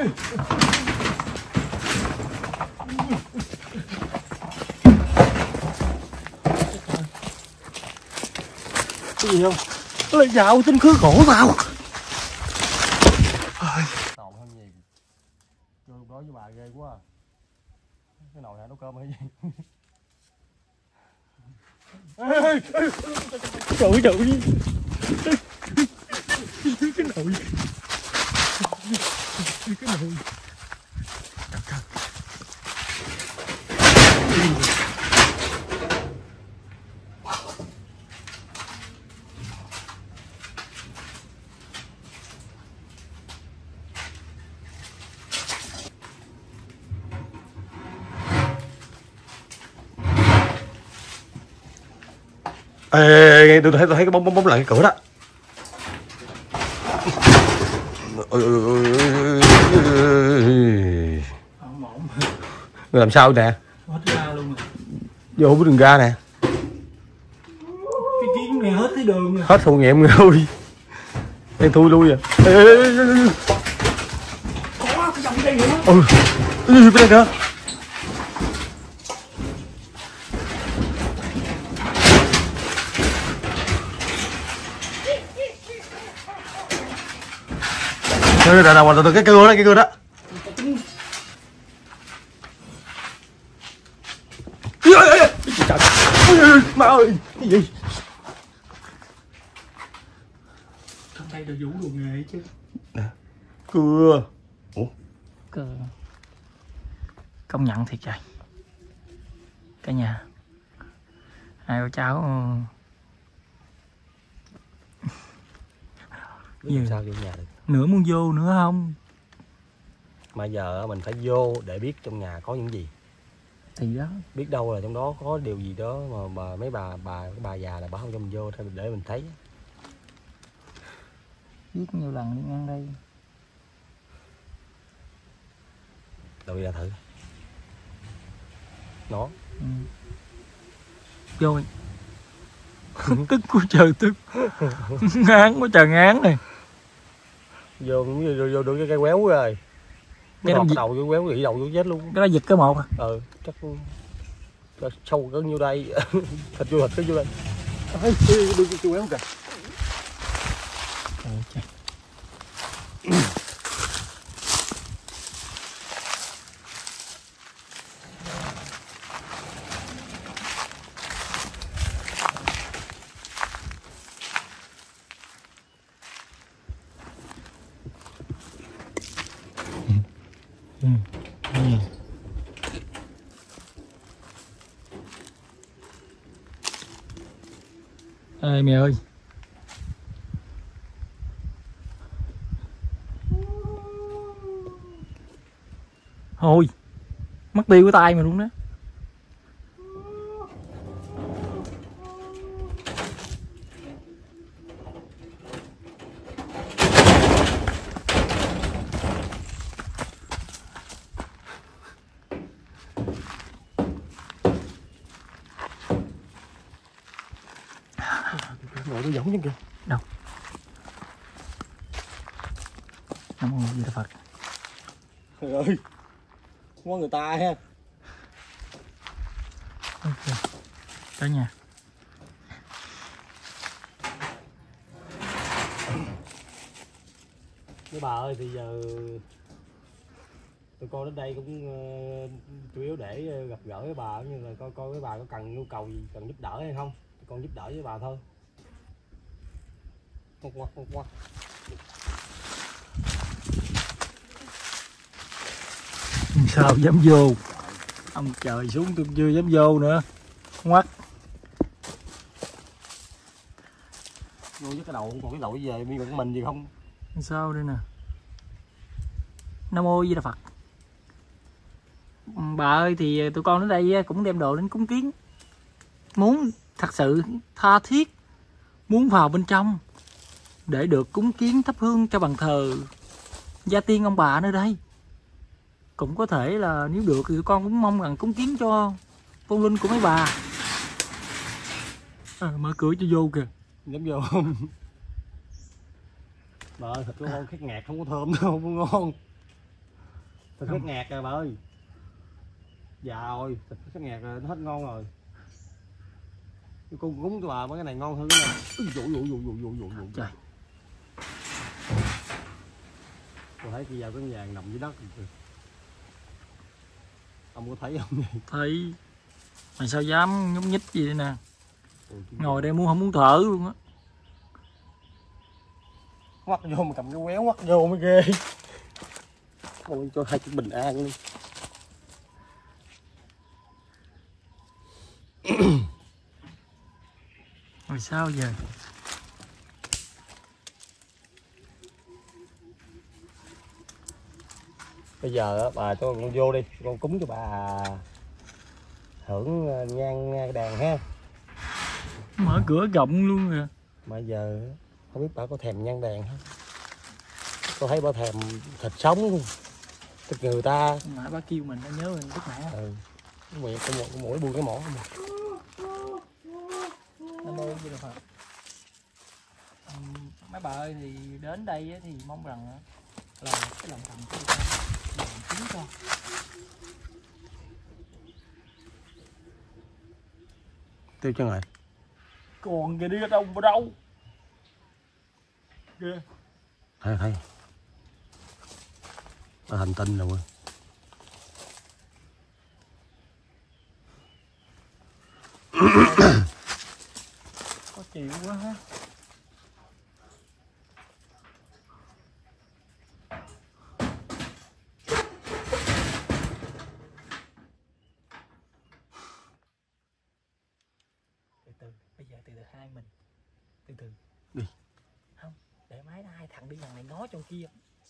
cái gì không? Lấy dạo tính khứ khổ vào nồi hơn vô lúc đó với bà ghê quá à. cái nồi này nấu cơm hay gì? Trời trời cái nồi như cái nồi. Trời, trời. Ê, ê, tôi thấy tôi thấy cái bóng bóng bóng lại cái cửa đó. Ôi, ôi, ôi, ôi, ôi. Không ổn. Rồi làm sao nè vô với đường ra nè Cái kiến này hết thấy đường rồi. hết thụ nghiệm rồi ôi em thui lui rồi ê, ê, ê, ê, ê. Có cái dòng đây nữa. ừ Ê, cái này nữa Ê, Đợi, đợi, đợi, đợi, cái cưa đó, cái cưa đó Ê, ê, ê, trời. Ê, ê, ê, Má ơi, cái gì? Trong tay đồ vũ đồ nghề chứ. Cưa. Cơ... Công nhận thiệt trời. Cả nhà. Hai cô cháu Biết làm sao vô nhà được. Nửa muốn vô nữa không? Mà giờ mình phải vô để biết trong nhà có những gì Thì đó. biết đâu là trong đó có điều gì đó mà bà mấy bà bà cái bà già là bà không cho mình vô thôi để mình thấy. Biết nhiều lần đi ngang đây. đâu đi ra thử. Nó. Ừ. Vô tức quá trời tức. Ngán quá trời ngán này. Vô cũng vô, vô được cái cây quéo rồi Cái cái đó đầu vô quéo đầu vô chết luôn. Cái đó giật cái một à? Ờ chắc sâu cỡ nhiêu đây. Thịt vô thịt cái vô đây. Ê, đưa cái quéo kìa Trời trời. Ừ. Ừ. Ê mẹ ơi. Ôi Mất tiêu cái tay mà luôn đó ngồi nó kìa Nam mô Di Đà Phật? Trời ơi có người ta ha. Ok Tới nhà. Mấy bà ơi thì giờ tụi con đến đây cũng ờ, chủ yếu để gặp gỡ với bà cũng như là coi coi với bà có cần nhu cầu gì cần giúp đỡ hay không? Tụi con giúp đỡ với bà thôi Ngoắc ngoắc ngoắc ngoắc. Sao dám vô? Ông trời xuống tôi chưa dám vô nữa. Ngoắt vô với cái đầu không còn cái đầu gì về mi còn mình gì không? Sao đây nè? Nam mô Di Đà Phật. Bà ơi thì tụi con đến đây cũng đem đồ đến cúng kiến. Muốn thật sự tha thiết Muốn vào bên trong Để được cúng kiến thắp hương cho bàn thờ. Gia tiên ông bà nơi đây. Cũng có thể là nếu được thì con cũng mong rằng cúng kiến cho Phong linh của mấy bà. À, Mở cửa cho vô kìa. Dám vô. Không bà ơi thịt của con khét ngạt không có thơm đâu không có ngon. Thịt rất ngạt rồi bà ơi. Dạ rồi thịt rất ngạt rồi nó hết ngon rồi. Con cúng cho bà mấy cái này ngon hơn cái này. Dụ dụ dụ dụ dụ dụ dụ Trời. Tôi thấy bây giờ cái vàng nằm dưới đất rồi. ông có thấy không thấy. Mày sao dám nhúc nhích gì đây nè? Cái ngồi đây muốn không muốn thở luôn á. Ngoắt vô mà cầm cái quéo ngoắt vô mới ghê. Ôi, cho hai chữ bình an đi. Rồi sao giờ bây giờ bà cho con vô đi con cúng cho bà hưởng ờ, nhang đàn ha. Mở cửa rộng luôn rồi mà giờ không biết bà có thèm nhang đàn không? Tôi thấy bà thèm thịt sống luôn. Thịt người ta. Nãy ba kêu mình nó nhớ mình lúc nãy ừ. cái mũi cái mũi, cái mũi buông cái mỏ nó môn gì được hả? Ừm, mấy bà ơi thì đến đây thì mong rằng là cái lòng thành của tiêu cho ngài còn đi ở đâu mà đâu. Kìa thấy thấy nó hành tinh rồi có chịu quá ha từ từ bây giờ từ từ hai mình từ từ Đi. không để máy hai thằng đi thằng này nói trong kia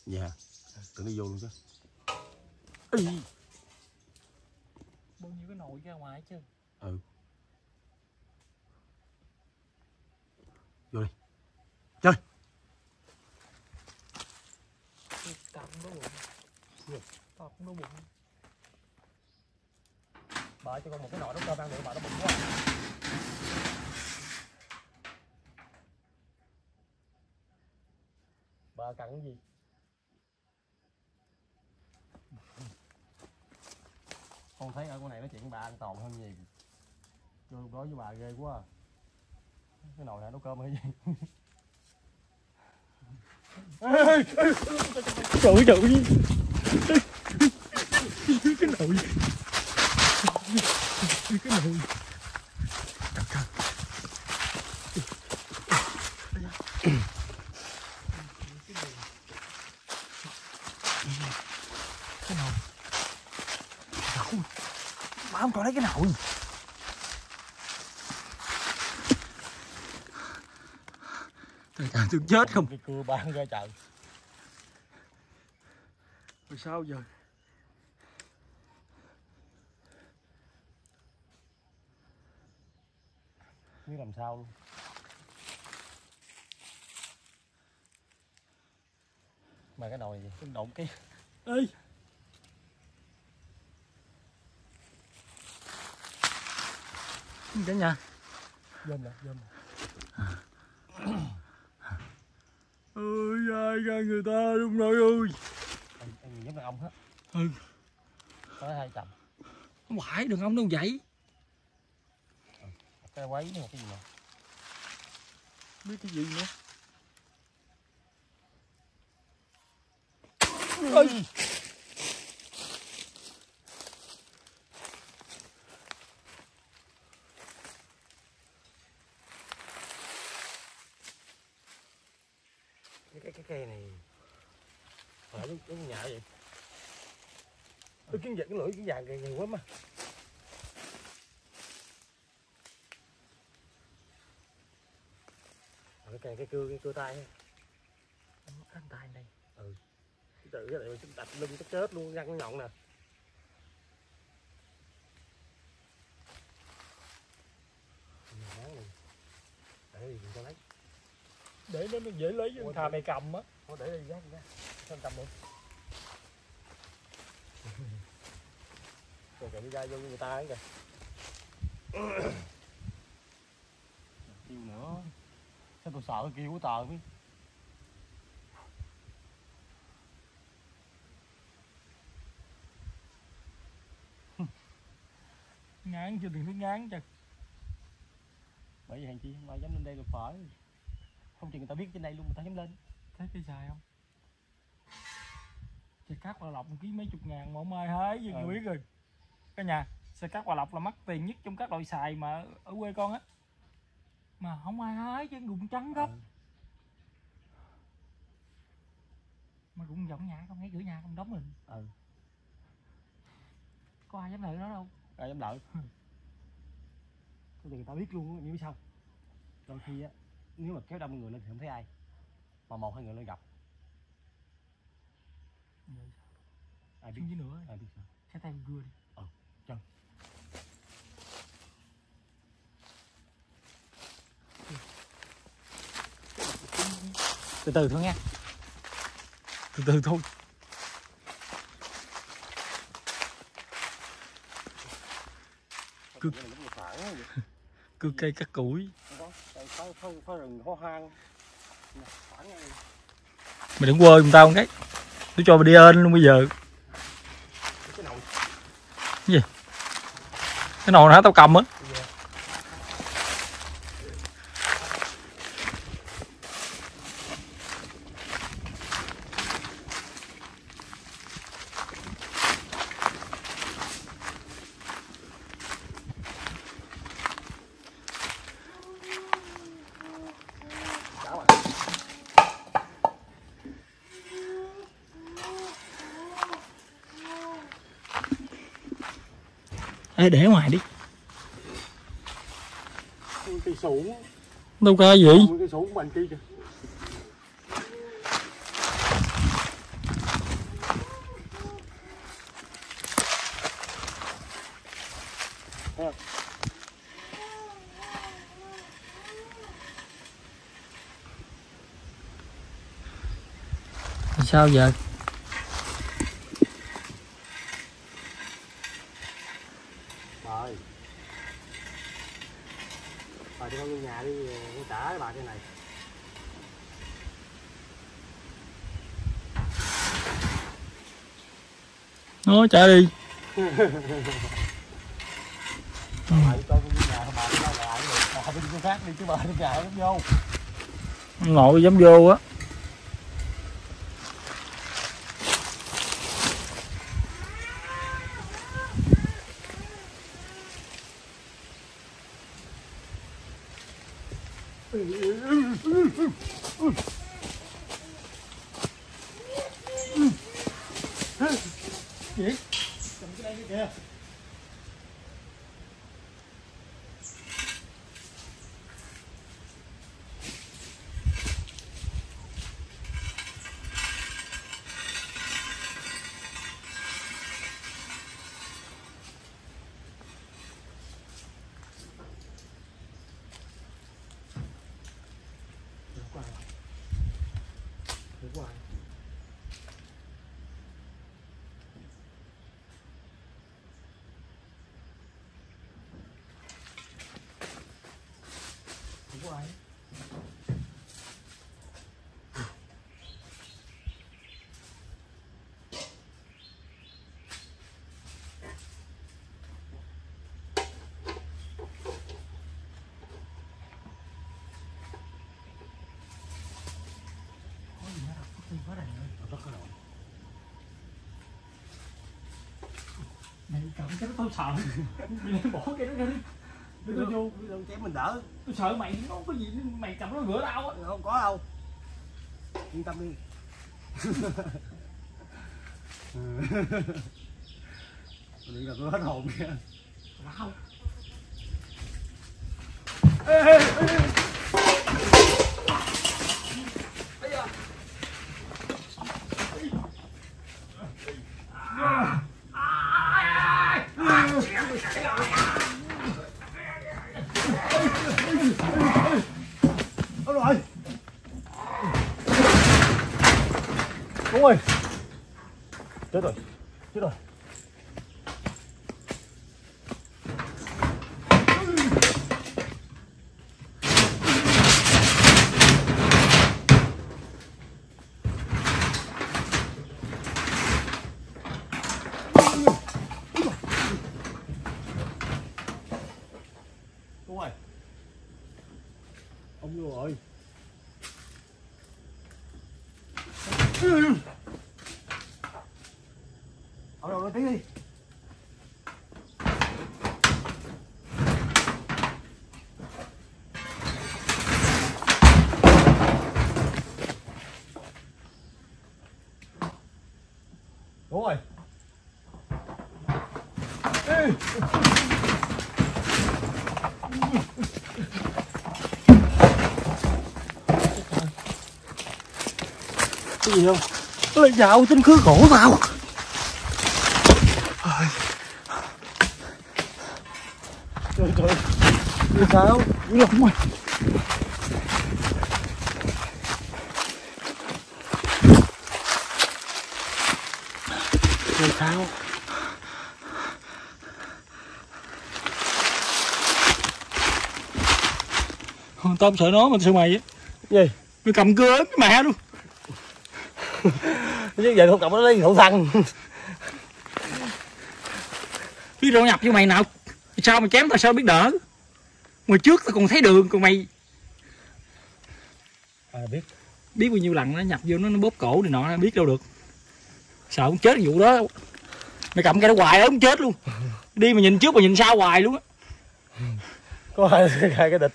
dạ tưởng đi vô luôn chứ. Ý. bao nhiêu cái nồi ra ngoài chứ? Ừ. Vô đi. Chơi. Cũng đói bụng. Tao cũng đói bụng. Bà cho con một cái nồi nấu cơm ăn được bà nó bụng quá. Bà cần cái gì con thấy ở con này nói chuyện bà an toàn hơn nhiều vô đối với bà ghê quá à. cái nồi này nấu cơm hay gì trời ơi, trời ơi. cái nồi cái nồi cái nồi Đâu? Bà không cho lấy cái nồi. Trời trời tôi chết không? Cái cưa ban ra trời. Rồi sao giờ? Biết làm sao luôn. Mà cái nồi gì? Cái động cái Ê Cả nhà nè dơm nè ơi ai ra người ta đúng nội ơi anh, nhìn giống đàn ông hết Ừ. có hai chồng. Không phải đừng ông đâu vậy. Cái quấy này cái gì nè biết cái gì nữa? Ơi cái cái cái cây này phải cái, cái nhà vậy cái vàng kìa nhiều quá mà. Cái cây cái cưa cái cưa tay. Anh tay đây tự cái này chúng đặt lưng chắc chết luôn răng nhọn nè. Để lấy. Để nó nó dễ lấy thà mày cầm á. Để đi ra ra sao cầm được chạy ra vô như người ta ấy kìa. Kêu nữa. Sao tôi sợ cái kêu của tờ biết? Ngán chưa đừng thấy ngán chật bởi vì hàng chi mà dám lên đây là phải. Không chừng người ta biết trên đây luôn mà ta dám lên. Thấy cây xài không? Thì cắt là lọc ký mấy chục ngàn mà không ai thấy gì ừ. biết rồi cả nhà. Xe cát hòa lộc là mắc tiền nhất trong các loại xài mà ở quê con á. Mà không ai hái chứ gụng trắng gốc Ừ. mà cũng giọng nhà không thấy cửa nhà không đóng mình ừ. Có ai dám lợi nó đâu. Ai dám đợi? Có chừng người ta biết luôn á, nhưng sao? Đôi khi á nếu mà kéo đông người lên thì không thấy ai. Mà một hai người lên gặp. Ai biết? Nữa ai biết sao? Xe tay gưa đi Ờ, chân từ từ thôi nha. Từ từ thôi. Cứ- cứ cây cắt củi. Mày đừng quên giùm tao một cái tôi cho mày đi ơn luôn bây giờ. Cái nồi cái nồi hả? Tao cầm á chảo à Ê, để ngoài đi Nguyên cây sủng đâu có gì Nguyên cây sủng của anh kia kìa Thấy không? sao giờ Rồi Bà cho con vô nhà đi, con trả cái bà cái này nó trả đi Bà cho con vô nhà, bà đi ra ngoài được Bà đi chỗ khác đi chứ bà đi nhà không vô ngồi dám vô á Cầm cái đây kìa Được quá rồi. Được quá rồi. Được quá rồi. có gì hết có tiền quá này Rất là nổi mày cầm cái đó tao sợ mày bỏ cái đó ra đi Đưa tôi vô, Đừng chém mình đỡ. tôi sợ mày nó có gì mày cầm nó rửa tao á Không có đâu. Yên tâm đi. Đừng là tôi hết hồn nha. không Đâu rồi? Ôi. Chết rồi. Chết rồi. Thôi rồi tí đi. Đúng rồi. Ê. Cái gì không? Ôi dạo tính khứ cổ tao Trời trời. Như sao? Ui lộn rồi Như sao? Tao không sợ nó mình sợ mày á Gì? Mày cầm cưa mẹ luôn Chứ giờ không cầm nó lấy khẩu xăng. Biết đâu nhập cho mày nào Sao mày chém tao sao biết đỡ Ngoài trước tao còn thấy đường Còn mày À biết. biết bao nhiêu lần nó nhập vô nó, nó bóp cổ này nọ nó biết đâu được sợ không chết vụ đó mày cầm cái đó hoài đó không chết luôn đi mà nhìn trước mà nhìn sau hoài luôn á Có hai, hai cái địch.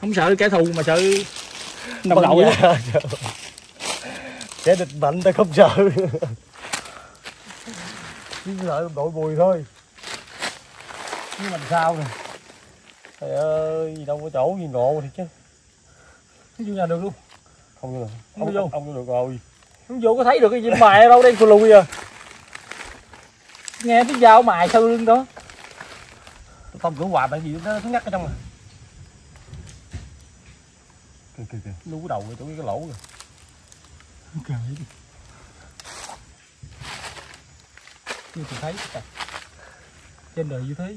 không sợ kẻ thù mà sợ nằm Bằng đầu gì á đó. Kẻ địch mạnh ta không sợ. Chỉ sợ đội bùi thôi. Nhưng làm sao nè. Trời ơi, gì đâu có chỗ gì ngộ thì chứ. nó vô nhà được luôn Không vô được. Không Ông, vô. ông, ông vô được rồi. không vô có thấy được cái gì mài đâu đen lùi à nghe tiếng dao mài sau lưng đó Không cửa quà tại vì nó nó ngắt ở trong rồi. Kìa kìa kìa, lú đầu chỗ cái lỗ rồi. Trời ơi. như tôi thấy trên đời như thế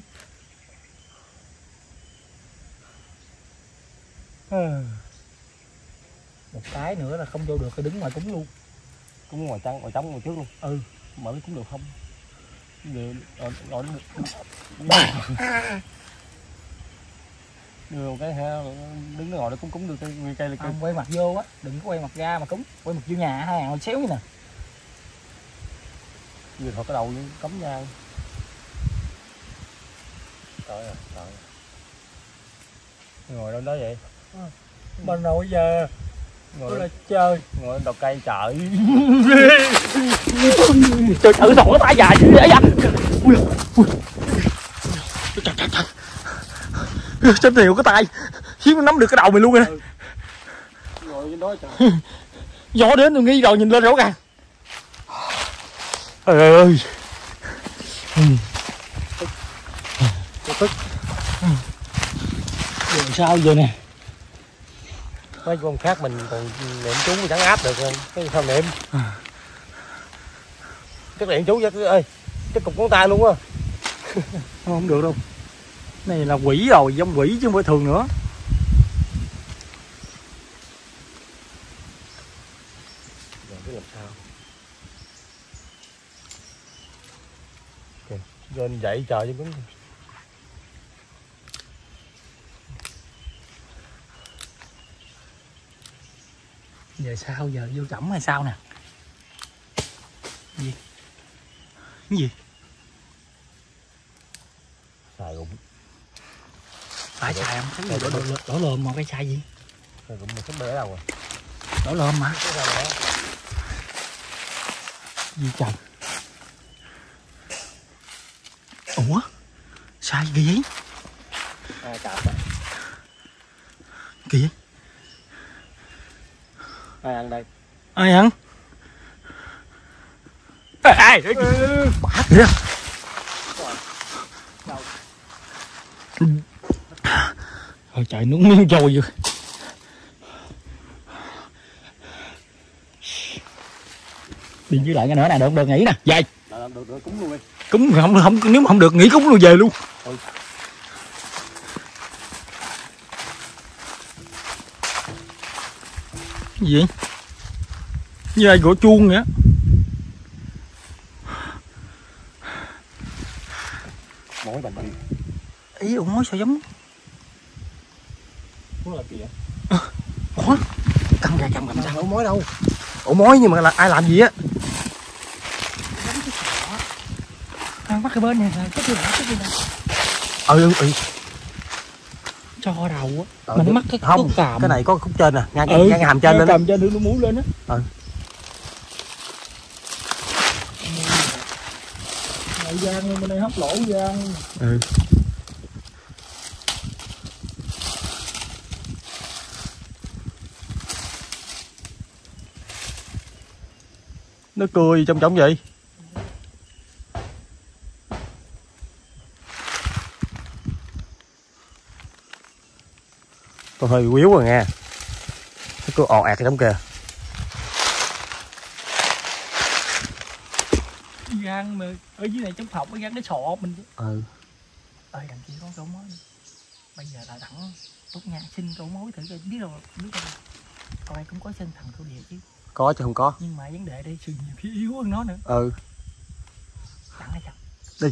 một cái nữa là không vô được cái đứng ngoài cúng luôn Cũng ngoài trắng, ngoài trống, ngoài trước luôn. ừ Mở cái cũng được không? Đưa, ờ, ngồi một cái ha, đứng nó ngồi nó cũng cúng được cây, nguyên cây là cây. quay mặt vô á đừng có quay mặt ra mà cúng quay mặt vô nhà hai hàng xéo như nè Vừa thọt cái đầu vô, cấm nha. Trời ơi, trời. Ngồi đâu đó vậy? bên nào bây giờ Ngồi, tôi là chơi ngồi đầu cây trời. trời thử cái tay dài ấy da ui ui trời trời sao nhiều cái tay hiếm nó nắm được cái đầu mày luôn nè trên đó trời. gió đến tôi nghĩ rồi nhìn lên rõ ràng trời ơi tức. giờ sao giờ nè Mấy con khác mình còn niệm chú chẳng áp được rồi. Cái sao niệm? Chắc niệm chú chắc ơi. Chắc cục ngón tay luôn á. không được đâu này là quỷ rồi giống quỷ chứ không phải thường nữa. Lên dậy trời chứ cũng giờ sao? Giờ vô chẩm hay sao nè? Gì? Cái gì? Xài rụng. Phải xài không? Thấy gì đỏ, đỏ, đỏ lồm mà cái xài gì? Xài rụng mà sắp bể đâu rồi. đỏ lồm mà. Cái gì trời ủa? Sai gì? Vậy Ai cạp vậy? kỳ vậy Ai ăn đây? ai ăn? Ê, ai bả kìa Ôi trời nuốt miếng trôi rồi đi với lại cái nữa nè được được nghỉ nè về Được, được, được, cúng luôn đi. cúng không không nếu mà không được nghỉ cúng luôn về luôn Ừ. Cái gì như ai gỗ chuông vậy bệnh gì? ý ông nói sao giống Mối là Cầm ra cầm cầm ra. Ổ mối đâu. Ổ mối nhưng mà là ai làm gì á? Đang bắt cái bên này là cái gì chết chưa Ừ ừ ừ. Cho đầu á. Ờ, ừ, mình mắc cái không, khúc cảm. Cái này có khúc trên nè, ngang, ừ, ngang hàm trên lên. Cầm trên nữa nó muốn lên á. Ừ. Giang bên đây hấp lỗ giang. Ừ. nó cười trong trống vậy. Tôi hơi quýu rồi nghe. Nó cứ ọt ạt cái đống kìa. Gian mà ở dưới này chống học nó gian cái sọ mình chứ. Ừ. Ơi đằng kia có câu mối bây giờ là đặng tốt nha. Xin câu mối thử coi biết đâu biết đâu. Coi cũng có sinh thần thổ địa chứ có chứ không có. Nhưng mà vấn đề đây sự nhiều khi yếu hơn nó nữa. Ừ. Đặng hay chậm Đi.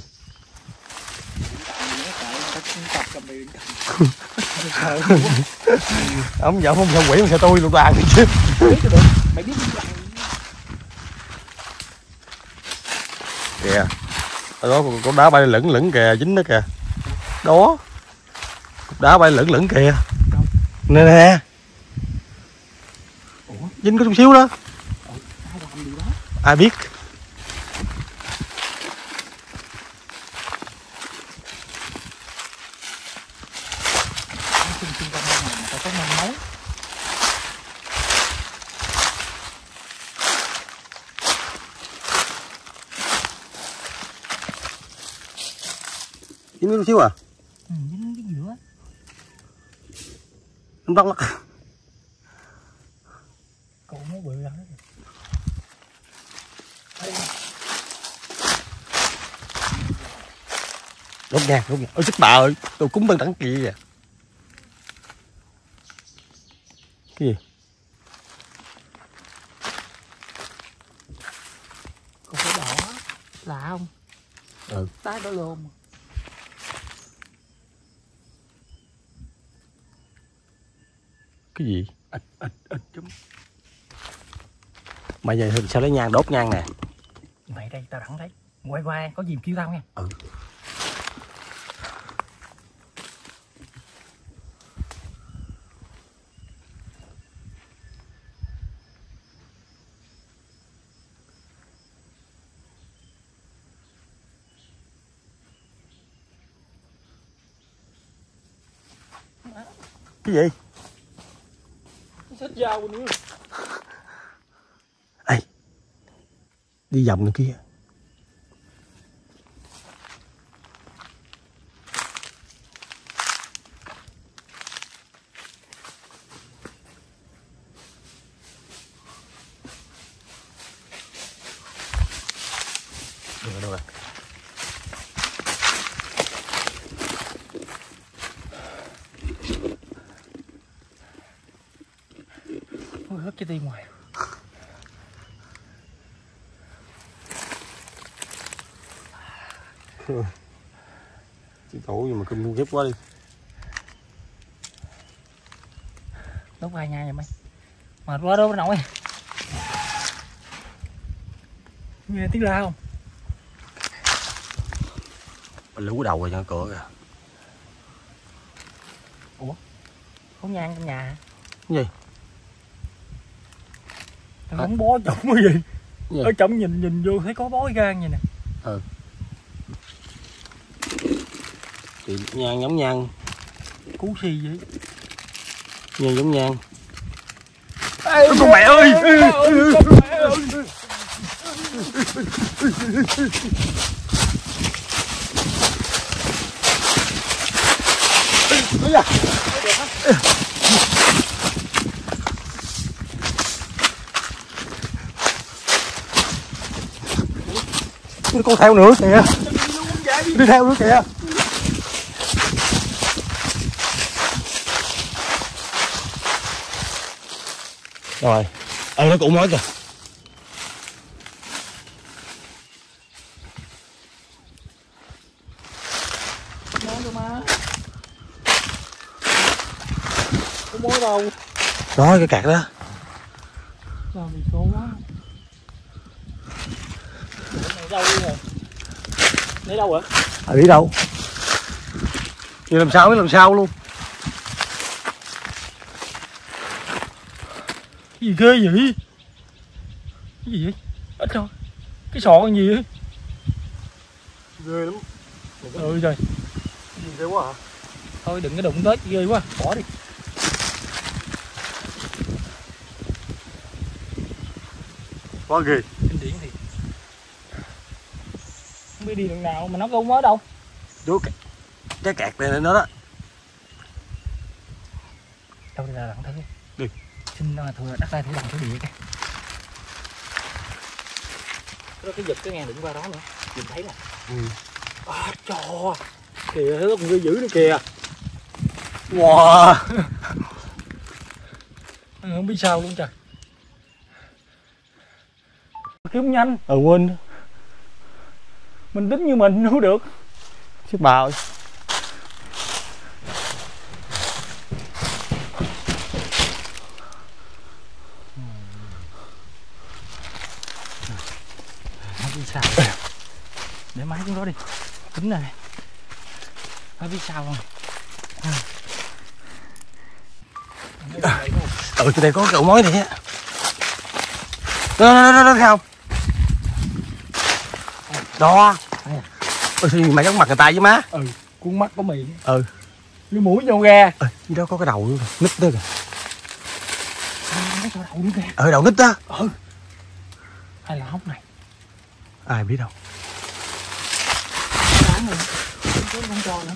ông vợ không sao quỷ mà sao tôi lục đàn chứ. Mày biết kìa. Đó có đá bay lửng lửng kìa dính đó kìa. Đó. Cục đá bay lửng lửng kìa. Nè nè? Dính có chút xíu đó. Ai ai biết dính chút xíu à? Ừ, dính cái giữa. Nó bắt lắc cậu mới bự ra đó đốt nhang đốt nhang ôi sức bà ơi tôi cúng tân đẳng kia kìa. Cái gì? Còn cái đỏ lạ không? Ừ. tái đỏ lôn mà. cái gì? Ịt ịt ịt chúng mà giờ sao lấy nhang đốt nhang nè? Mày đây tao đẳng đấy. Quay qua có gì kêu tao nha ừ cái gì? Xích dao nữa. Đi vòng nữa kia được rồi, được rồi. ôi hớt cái tim ngoài Chị tổ gì mà kinh khiếp quá đi đốt hai nha vậy mày quá đâu nội nghe tiếng la không? Lú đầu rồi cho cửa kìa. Có nhang trong nhà hả? Cái gì? tao À. không bó trống cái gì? Gì? ở trong nhìn nhìn vô thấy có bó cái gan vậy nè. Chị nhang giống nhang. Cú xì vậy. Nhang giống nhang ơi! con mẹ ơi! Con theo nữa kìa Đi theo nữa kìa Rồi. Ờ nó cũng nói kìa. Mối đâu Đó cái cạc đó. Sao bị khô quá này đâu đi rồi. Để đâu rồi? à, đi đâu. Thì làm sao biết làm sao luôn gì ghê vậy? Cái gì vậy? Ít thôi. Cái sọ con gì vậy? ghê lắm Ừ trời. gì ghê quá hả Thôi đừng có đụng tới ghê quá. Bỏ đi. quá ghê Kinh điển thì. Không biết đi đường nào mà nó đâu mới đâu. chú cái, kẹt này nó đó Đâu đi ra lặng thử. Đi. Xin uh, thừa đất đai thử lòng thử địa cái. Đó cái giật cái ngang đừng qua đó nữa. Nhìn thấy nè. ừ. À cho. Kìa nó còn dữ nữa kìa. wow không biết sao luôn trời kiếm nhanh ờ quên mình tính như mình đâu được chết bà ơi không biết sao để máy xuống đó đi tính này. Không biết sao không? Ừ trên đây có cậu mối này á đó đó đó đó thấy không? Đó. Ôi sao mày mặt người ta với má? Ừ cuốn mắt có miệng ừ. Cái mũi nhô ra dưới đó có cái đầu luôn nít đó kìa kìa. Ờ đầu nít đó. Ừ. Hay là hốc này? Ai biết đâu đáng rồi. Không không cho nữa.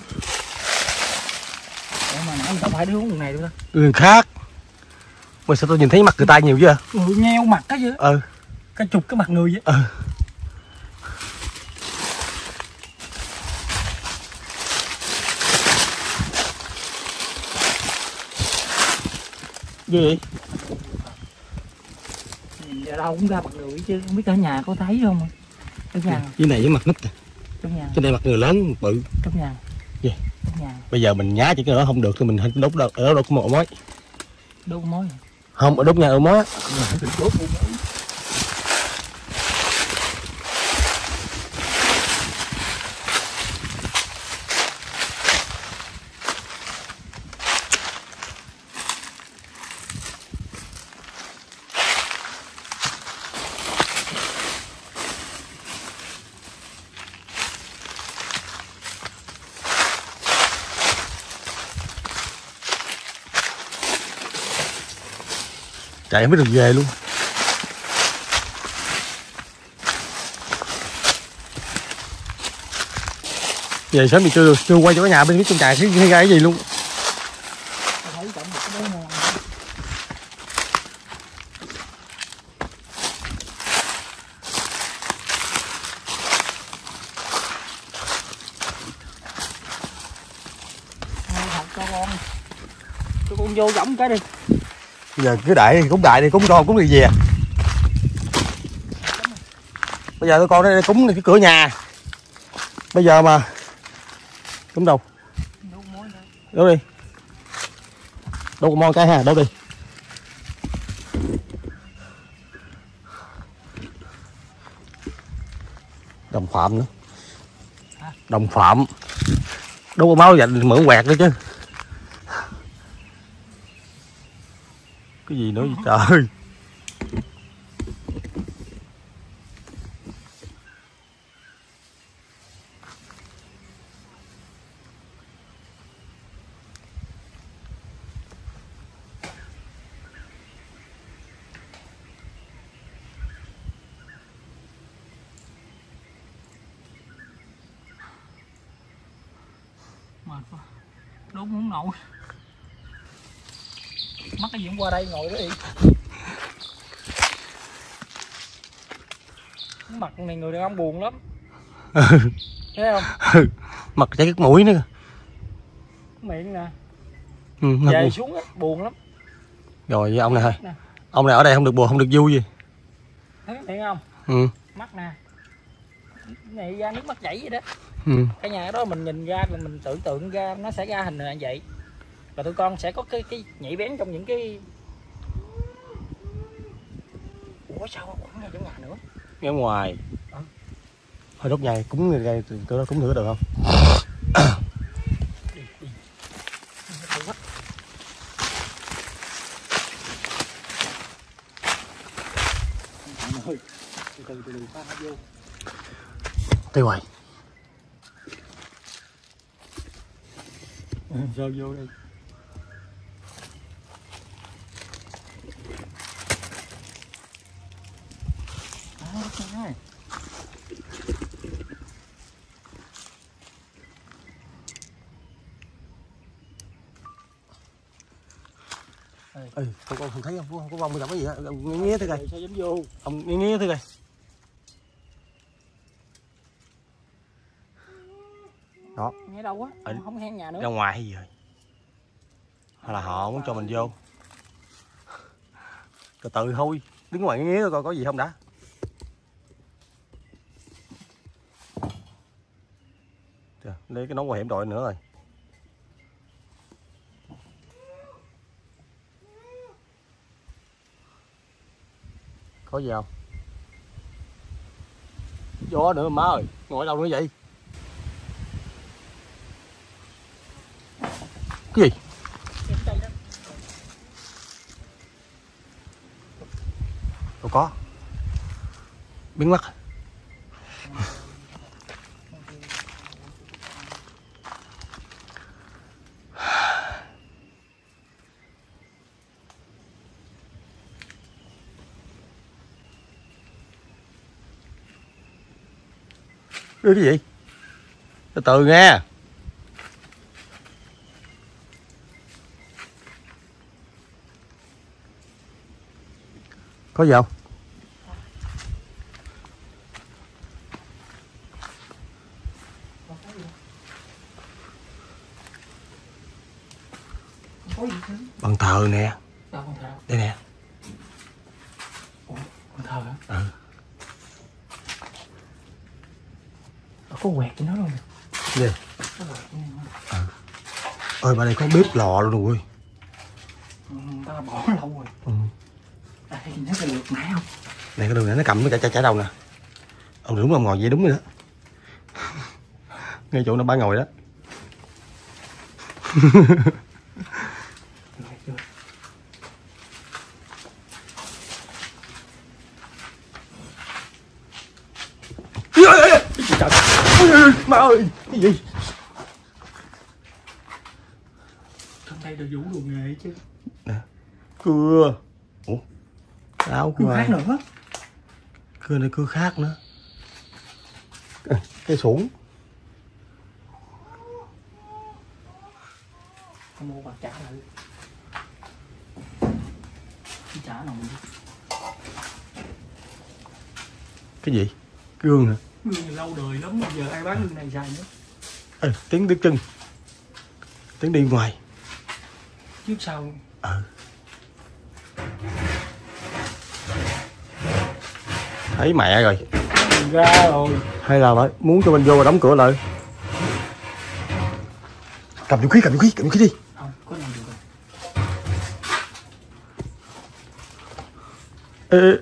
Mà nãy mình đâu phải hướng đường này đâu ta đường khác. Mà sao tôi nhìn thấy mặt người ta nhiều chứ ừ, nheo mặt á chứ. Ừ. Cả chục cái mặt người vậy. Ừ. Gì vậy? Nhìn ra đâu cũng ra mặt người chứ. Không biết ở nhà có thấy không? Ở nhà dưới này với mặt nít nè nhà. Trên đây mặt người lớn bự. Nhà. Gì? trong nhà. Bây giờ mình nhá chỉ cái đó không được thì mình đốt đâu ở đó đâu có một mối có mối không ở đốt nhà ở mối chạy mới được về luôn. Về sớm thì chưa được chưa quay cho cái nhà bên phía trong trại, thấy thấy cái gì luôn thấy tổng một cái đứa ngon Thôi thật cho con cho con vô giỏng cái đi bây giờ cứ đại đi, cúng đại đi, cúng con, cúng đi về à? bây giờ tôi con đây cúng cái cửa nhà. Bây giờ mà cúng đâu? Đâu đi? Đâu còn mon cái ha đâu đi? Đồng phạm nữa. Đồng phạm. Đâu có máu dành mượn quẹt nữa chứ. Cái gì nữa vậy trời? Mệt quá. Đốt muốn nổi mắc cái gì cũng qua đây ngồi đó đi. Mặt này người đàn ông buồn lắm. Thấy không? Mặt chảy cái mũi nữa miệng nè. Ừ, về buồn. xuống á buồn lắm. Rồi ông này thôi Nè. ông này ở đây không được buồn không được vui gì. Thấy miệng không? Ừ, mắt nè. Này ra nước mắt chảy vậy đó. Ừ. cái nhà đó mình nhìn ra là mình tưởng tượng ra nó sẽ ra hình là vậy và tụi con sẽ có cái cái nhảy bén trong những cái ủa sao quẩn ra chỗ nhà nữa? Ở ngoài. Thôi đốt nhang cúng người đây tôi cúng nữa được không? Ơi từ từ từ từ pha vô tay hoài rồi vô đây Đó, đó. ừ con con không thấy không làm cái gì á nghe nghe thế coi. Sao dám vô? Ông nghe nghe thế coi. Đó. Nghe đâu á Ở- không hang nhà nữa. ra ngoài hay gì rồi? Hay là họ muốn cho mình vô? Từ từ thôi. Đứng ngoài nghe nghe coi có gì không đã? Trời, lấy cái nón bảo hiểm đội nữa rồi có gì không? Gió nữa, má ơi. Ngồi đâu nữa vậy? Cái gì? Đâu có. Biến mất Đưa cái gì? Từ từ nghe. Có gì không? bằng thờ nè, đâu con thờ đây nè. con thờ hả Ừ. Ờ, có quẹt cho nó luôn nè Gì? có quẹt cho nó có bếp lò luôn rồi. ừ, ta bỏ lâu rồi Ừ. đây nhìn thấy cái lượt nãy không Này cái đường này nó cầm nó chả chả chả đâu nè. Ông đúng ông ngồi vậy đúng rồi đó. Ngay chỗ nó ba ngồi đó. Trời ơi, má ơi, cái gì? Đây là vũ đồ nghề chứ Cưa. Ủa? Áo cưa. khác nữa Cưa này cưa khác nữa. À, Cái sủng. con mua bạc trả lại Cái trả nào mình Cái gì? Gương nè. gương này lâu đời lắm bây giờ ai bán gương này xài nữa Ê, tiếng bước chân. Tiếng đi ngoài. Trước sau Ừ. Thấy mẹ rồi. mình ra rồi Hay là phải muốn cho mình vô và đóng cửa lại. Cầm vũ khí, cầm vũ khí, cầm vũ khí đi. không có làm được rồi Ê, ê.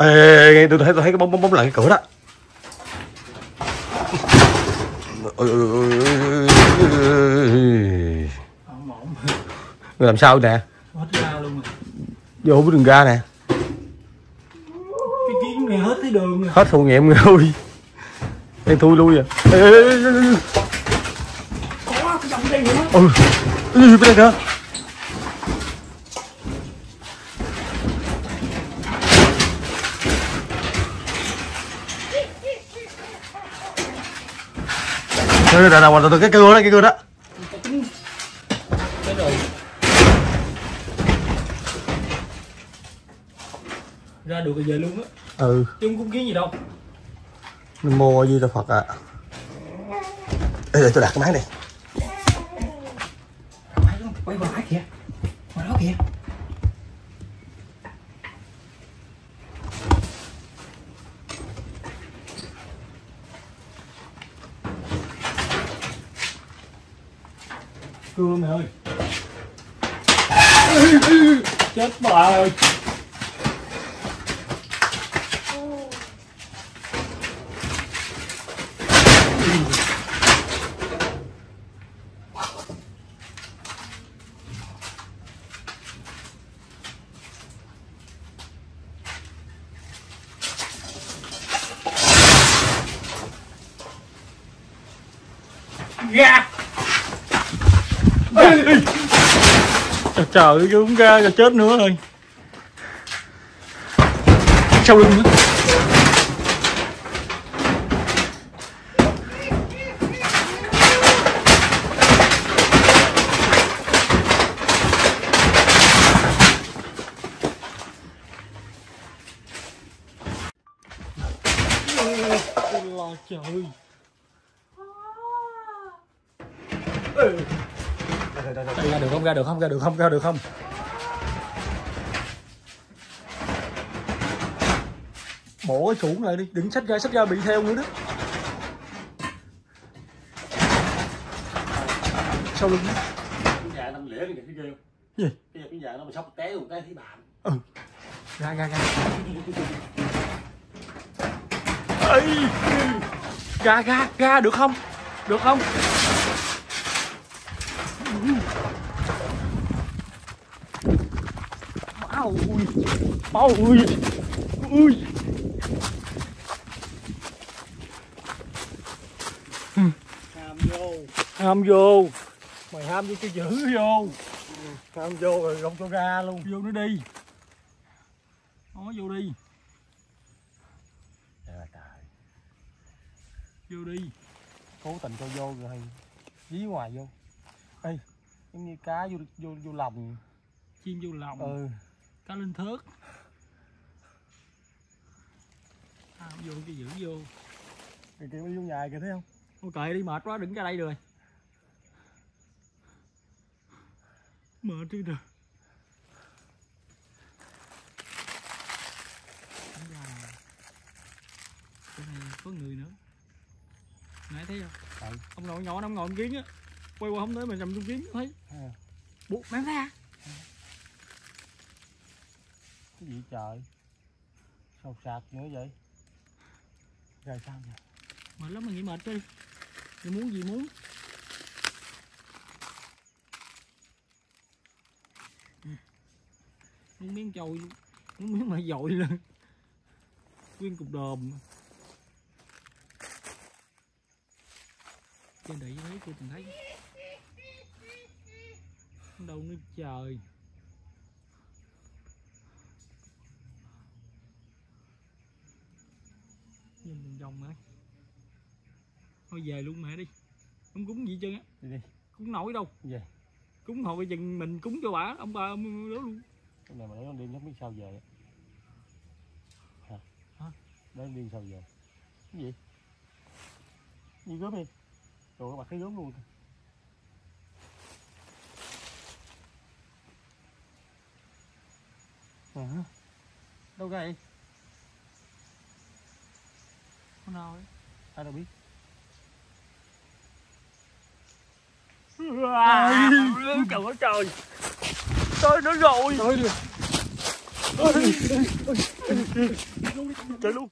Ê, tôi thấy tôi thấy cái bóng bóng bóng lại cái cửa đó. Làm sao nè? Vô với đường ra nè. Cái kiến này hết thấy đường rồi. Hết thụ nghiệm người ơi đang thui lui à. Ê, ê, ê, ê, có cái dòng đây nữa? Ừ cái gì bên đây kìa Đây, đây, đây, đây, cái cưa đó, cái cưa đó. ra được về luôn á Ừ, chứ cung kiến gì đâu Nam mô Di Đà Phật ạ. À. Ê, để tôi đặt cái máy này. quay vào lại kìa ngoài đó kìa cưa mày ơi chết bà ơi Yeah trời trời ơi cũng ra rồi chết nữa rồi. Sau lưng nữa Ôi là trời Rồi, rồi, rồi, Đây, ra được không ra được không ra được không? Bỏ cái xuống lại đi đừng xách ra xách ra bị theo nữa đó. Sau lưng nhà năm lĩa cái kìa, thấy ghê không? gì? Cái nhà nó mà sóc té một cái thấy bạn ừ. Ra ra ra. Ây! ra ra ra được không? Được không Ui, ôi, ui, ui. Ham vô. Ham vô, Mày ham vô cái giữ vô. Ham vô rồi không cho ra luôn. Vô nó đi. Nó vô đi, vô đi. Cố tình cho vô rồi Dí ngoài vô. Ê Giống như cá vô vô vô lòng. Chim vô lòng, Ừ cá lên thớt. Ham vô cái giữ vô. Kìa kìa nó vô nhà kìa thấy không Ôi kệ đi mệt quá đừng ra đây rồi. Mệt chứ rồi. Là Chỗ này có người nữa. Nãy thấy không? Ừ Ông nội nhỏ nó ngồi ông kiến á. Quay qua không tới mà nằm trong kiến thấy. à, Buộc mang ra. Cái gì trời Sao sạc nữa vậy Rồi sao vậy Mệt lắm mà nghỉ mệt đi. Mày muốn gì muốn. Muốn miếng trâu, muốn miếng mà dội lên. Nguyên cục đờm. Trên đậy thấy chưa từng thấy. Đâu nữa trời. Vòng mẹ thôi về luôn mẹ đi. Không cúng gì chứ á? Đi đi. Cúng nổi đâu? Về cúng hồi bây giờ mình cúng cho bà ông bà ông đó luôn. Cái này mà nó đêm không biết sao về Hả? Hả? Nó đêm sao về? Cái gì? Gì gớm đi. Ơi mặt thấy gớm luôn. Hả? Đâu ra vậy con nào ấy. Ai đâu biết. Trời ơi trời. Tới nó rồi Trời ơi. Chạy luôn